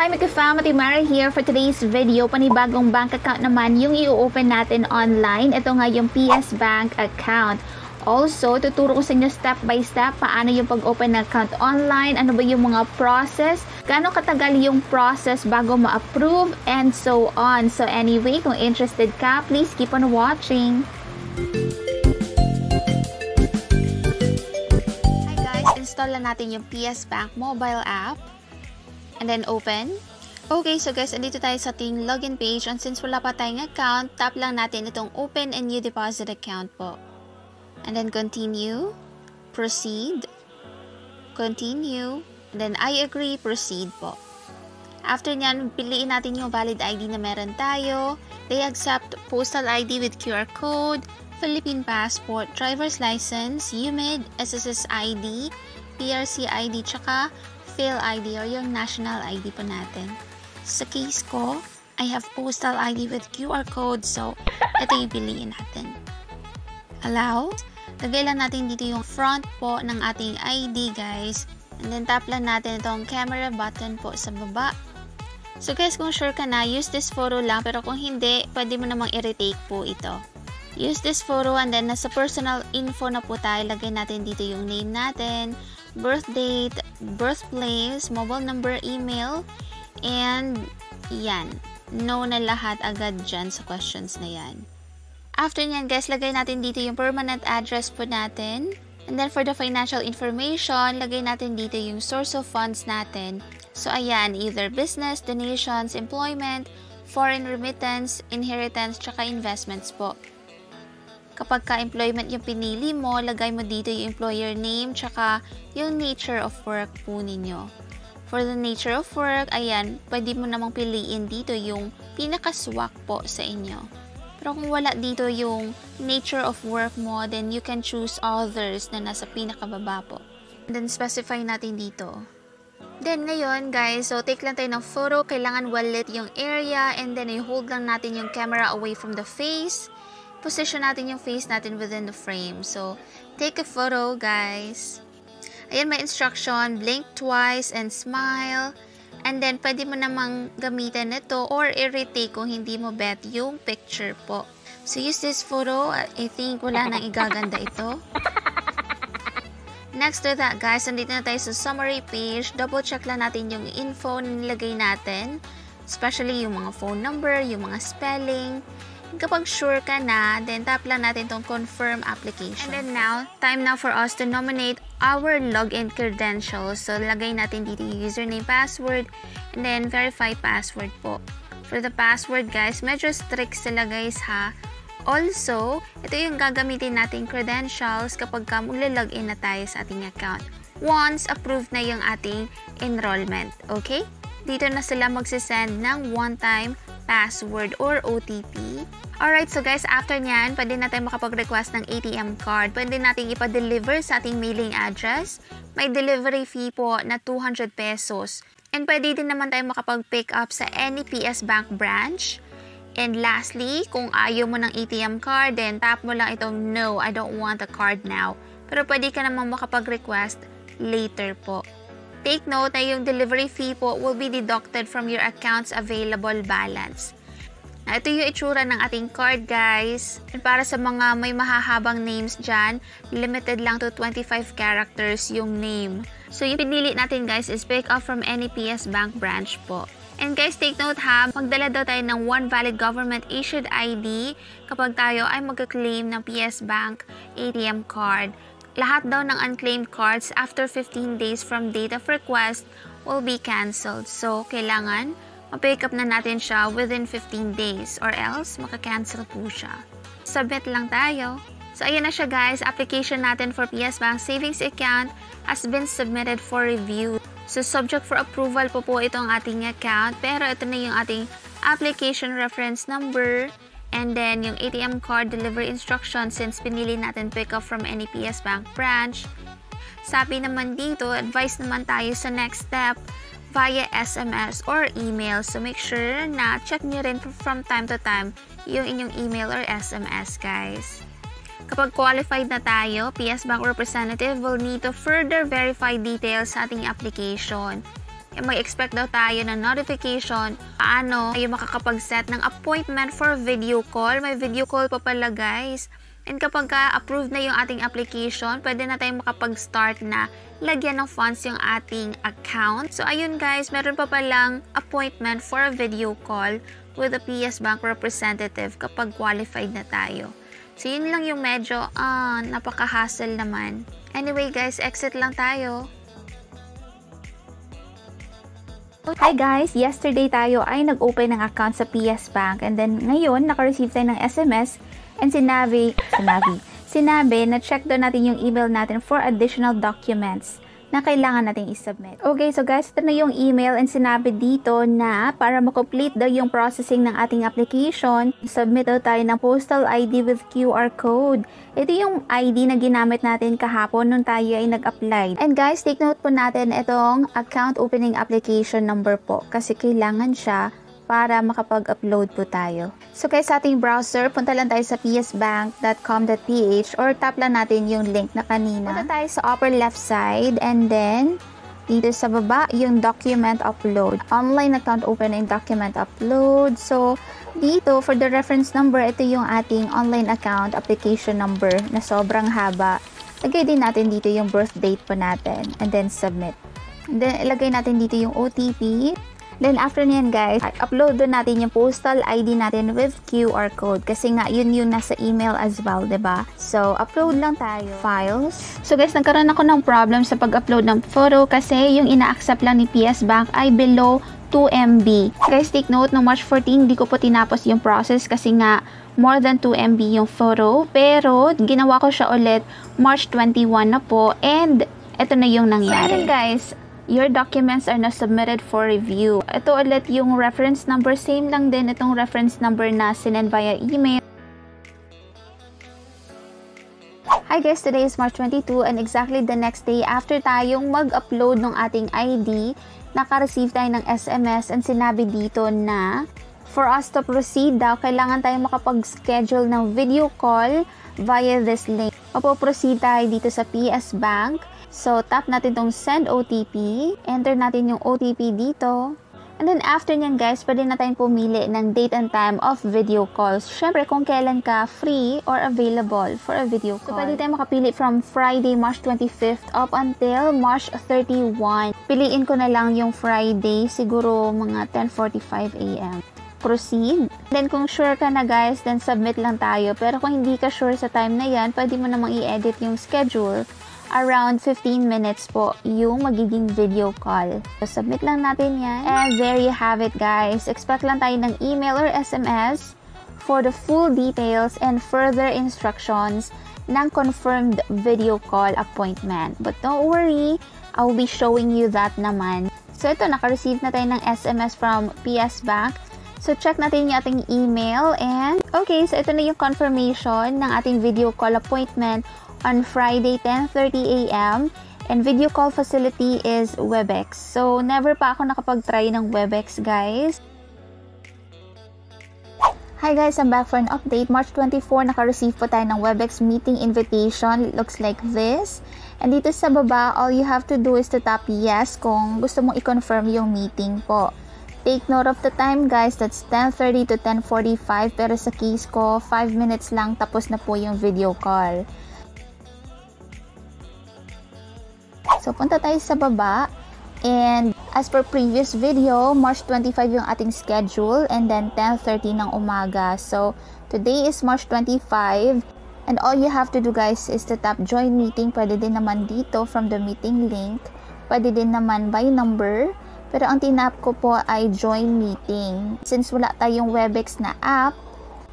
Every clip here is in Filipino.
Hi Mika Family, Mara here for today's video. Panibagong bank account naman yung i-open natin online. Ito nga yung PS Bank account. Also, tuturo ko sa inyo step by step paano yung pag-open ng account online, ano ba yung mga process, gaano katagal yung process bago ma-approve, and so on. So anyway, kung interested ka, please keep on watching. Hi guys, install na natin yung PS Bank mobile app and then open. Okay, so guys, andito tayo sa ating login page and since wala pa tayong account, tap lang natin itong open a new deposit account po. And then continue, proceed, continue, then I agree, proceed po. After nyan, piliin natin yung valid ID na meron tayo. They accept postal ID with QR code, Philippine passport, driver's license, UMID, SSS ID, PRC ID, tsaka Phil ID or yung national ID po natin. Sa case ko, I have postal ID with QR code so ito yung piliin natin. Allow. Lagay lang natin dito yung front po ng ating ID guys. And then tap lang natin itong camera button po sa baba. So guys, kung sure ka na, use this photo lang. Pero kung hindi, pwede mo namang i-retake po ito. Use this photo and then nasa personal info na po tayo. Lagay natin dito yung name natin, birth date, birthplace, mobile number, email, and yan. No na lahat agad dyan sa questions na yan. After nyan guys, lagay natin dito yung permanent address po natin. And then for the financial information, lagay natin dito yung source of funds natin. So ayan, either business, donations, employment, foreign remittance, inheritance, tsaka investments po. Kapag ka-employment yung pinili mo, lagay mo dito yung employer name, tsaka yung nature of work po ninyo. For the nature of work, ayan, pwede mo namang piliin dito yung pinakaswak po sa inyo. Pero kung wala dito yung nature of work mo, then you can choose others na nasa pinakababa po. Then specify natin dito. Then ngayon guys, so take lang tayo ng photo. Kailangan well lit yung area and then i-hold lang natin yung camera away from the face position natin yung face natin within the frame. So, take a photo, guys. Ayan, may instruction. Blink twice and smile. And then, pwede mo namang gamitin ito or i-retake kung hindi mo bet yung picture po. So, use this photo. I think wala nang igaganda ito. Next to that, guys, nandito na tayo sa summary page. Double check lang natin yung info na nilagay natin. Especially yung mga phone number, yung mga spelling, Kapag sure ka na, then tap lang natin tong confirm application. And then now, time now for us to nominate our login credentials. So, lagay natin dito yung username, password, and then verify password po. For the password guys, medyo strict sila guys ha. Also, ito yung gagamitin nating credentials kapag ka maglalogin na tayo sa ating account. Once approved na yung ating enrollment. Okay? Dito na sila magsisend ng one-time password or OTP. Alright, so guys, after nyan, pwede na tayo makapag-request ng ATM card. Pwede natin ipa-deliver sa ating mailing address. May delivery fee po na 200 pesos. And pwede din naman tayo makapag-pick up sa any PS Bank branch. And lastly, kung ayaw mo ng ATM card, then tap mo lang itong no, I don't want a card now. Pero pwede ka naman makapag-request later po. Take note na yung delivery fee po will be deducted from your account's available balance. Na ito yung itsura ng ating card guys. And para sa mga may mahahabang names dyan, limited lang to 25 characters yung name. So yung pinili natin guys is pick up from any PS Bank branch po. And guys, take note ha, magdala daw tayo ng one valid government issued ID kapag tayo ay magka-claim ng PS Bank ATM card. Lahat daw ng unclaimed cards after 15 days from date of request will be cancelled. So, kailangan ma-pick up na natin siya within 15 days or else maka-cancel po siya. Submit lang tayo. So, ayan na siya guys. Application natin for PS Bank Savings Account has been submitted for review. So, subject for approval po po itong ating account. Pero ito na yung ating application reference number And then, yung ATM card delivery instructions since pinili natin pick up from any PS Bank branch. Sabi naman dito, advice naman tayo sa next step via SMS or email. So, make sure na check nyo rin from time to time yung inyong email or SMS, guys. Kapag qualified na tayo, PS Bank representative will need to further verify details sa ating application. May expect daw tayo ng notification paano tayo makakapag-set ng appointment for video call. May video call pa pala guys. And kapag ka-approve na yung ating application, pwede na tayong makapag-start na lagyan ng funds yung ating account. So, ayun guys, meron pa palang appointment for a video call with a PS Bank representative kapag qualified na tayo. So, yun lang yung medyo, ah, napaka-hassle naman. Anyway guys, exit lang tayo. Hi guys! Yesterday tayo ay nag-open ng account sa PS Bank. And then ngayon naka-receive tayo ng SMS And sinabi, sinabi, sinabi na check daw natin yung email natin for additional documents na kailangan nating isubmit. Okay, so guys, ito na yung email and sinabi dito na para ma-complete daw yung processing ng ating application, submit daw tayo ng postal ID with QR code. Ito yung ID na ginamit natin kahapon nung tayo ay nag-apply. And guys, take note po natin itong account opening application number po kasi kailangan siya para makapag-upload po tayo. So guys, sa ating browser, punta lang tayo sa psbank.com.ph or tap lang natin yung link na kanina. Punta tayo sa upper left side and then dito sa baba, yung document upload. Online account open and document upload. So, dito, for the reference number, ito yung ating online account application number na sobrang haba. Lagay din natin dito yung birth date po natin and then submit. And then, ilagay natin dito yung OTP. Then after niyan guys, upload doon natin yung postal ID natin with QR code kasi nga yun yung nasa email as well, 'di ba? So upload lang tayo files. So guys, nagkaroon ako ng problem sa pag-upload ng photo kasi yung ina-accept lang ni PS Bank ay below 2 MB. Guys, take note, no March 14, hindi ko po tinapos yung process kasi nga more than 2 MB yung photo. Pero, ginawa ko siya ulit March 21 na po and ito na yung nangyari. So, guys, your documents are now submitted for review. Ito ulit yung reference number. Same lang din itong reference number na sinend via email. Hi guys, today is March 22 and exactly the next day after tayong mag-upload ng ating ID, naka-receive tayo ng SMS and sinabi dito na for us to proceed daw, kailangan tayong makapag-schedule ng video call via this link. Mapoproceed tayo dito sa PS Bank So, tap natin tong send OTP. Enter natin yung OTP dito. And then after nyan guys, pwede na tayong pumili ng date and time of video calls. Siyempre, kung kailan ka free or available for a video call. So, pwede tayong makapili from Friday, March 25th up until March 31. Piliin ko na lang yung Friday, siguro mga 10.45 a.m. Proceed. Then, kung sure ka na guys, then submit lang tayo. Pero kung hindi ka sure sa time na yan, pwede mo namang i-edit yung schedule around 15 minutes po yung magiging video call. So, submit lang natin yan. And there you have it guys. Expect lang tayo ng email or SMS for the full details and further instructions ng confirmed video call appointment. But don't worry, I will be showing you that naman. So ito, naka-receive na tayo ng SMS from PS Bank. So check natin yung ating email and okay, so ito na yung confirmation ng ating video call appointment on Friday 10.30 a.m. And video call facility is WebEx. So, never pa ako nakapag-try ng WebEx, guys. Hi guys, I'm back for an update. March 24, naka-receive po tayo ng WebEx meeting invitation. It looks like this. And dito sa baba, all you have to do is to tap yes kung gusto mong i-confirm yung meeting po. Take note of the time guys, that's 10.30 to 10.45 pero sa case ko, 5 minutes lang tapos na po yung video call. So, punta tayo sa baba. And as per previous video, March 25 yung ating schedule and then 10.30 ng umaga. So, today is March 25 and all you have to do guys is to tap join meeting. Pwede din naman dito from the meeting link. Pwede din naman by number. Pero ang tinap ko po ay join meeting. Since wala tayong Webex na app,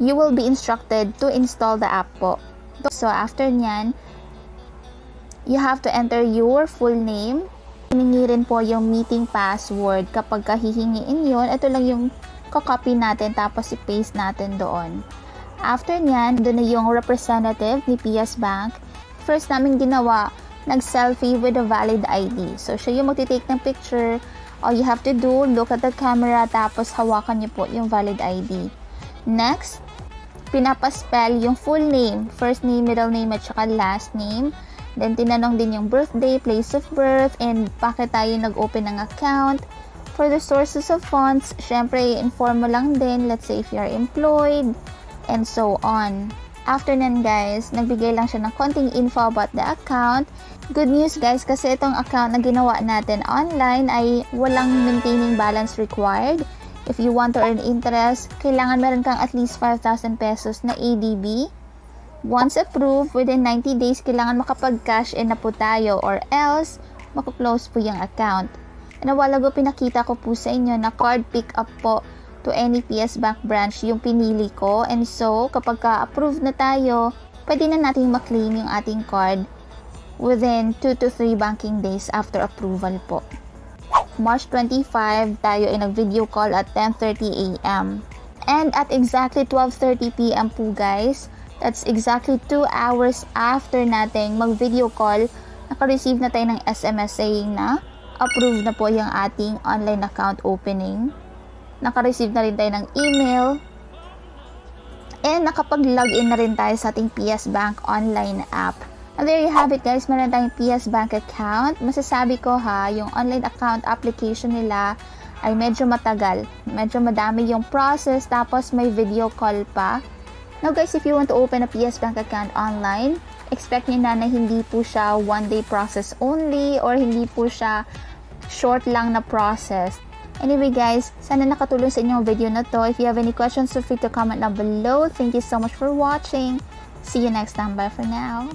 you will be instructed to install the app po. So after nyan, you have to enter your full name. Hiningi rin po yung meeting password. Kapag kahihingiin yun, ito lang yung kakopy natin tapos i-paste natin doon. After nyan, doon na yung representative ni PS Bank. First namin ginawa, nag-selfie with a valid ID. So, siya yung magtitake ng picture. All you have to do, look at the camera, tapos hawakan niyo po yung valid ID. Next, pinapaspell yung full name, first name, middle name, at saka last name Then, tinanong din yung birthday, place of birth, and bakit tayo nag-open ng account. For the sources of funds, syempre, inform mo lang din, let's say if you're employed, and so on. After nan guys, nagbigay lang siya ng konting info about the account. Good news guys, kasi itong account na ginawa natin online ay walang maintaining balance required. If you want to earn interest, kailangan meron kang at least 5,000 pesos na ADB. Once approved, within 90 days, kailangan makapag-cash in na po tayo or else, makaklose po yung account. And a while ago, pinakita ko po sa inyo na card pick up po to any PS Bank branch yung pinili ko. And so, kapag ka-approve na tayo, pwede na natin maklaim yung ating card within 2 to 3 banking days after approval po. March 25, tayo ay nag-video call at 10.30 a.m. And at exactly 12.30 p.m. po guys, that's exactly 2 hours after nating mag-video call, naka-receive na tayo ng SMS saying na approved na po yung ating online account opening. Naka-receive na rin tayo ng email. And nakapag-login na rin tayo sa ating PS Bank online app. And there you have it guys, meron tayong PS Bank account. Masasabi ko ha, yung online account application nila ay medyo matagal. Medyo madami yung process, tapos may video call pa. Now guys, if you want to open a PS Bank account online, expect nyo na na hindi po siya one day process only or hindi po siya short lang na process. Anyway guys, sana nakatulong sa inyo ang video na to. If you have any questions, feel free to comment down below. Thank you so much for watching. See you next time. Bye for now.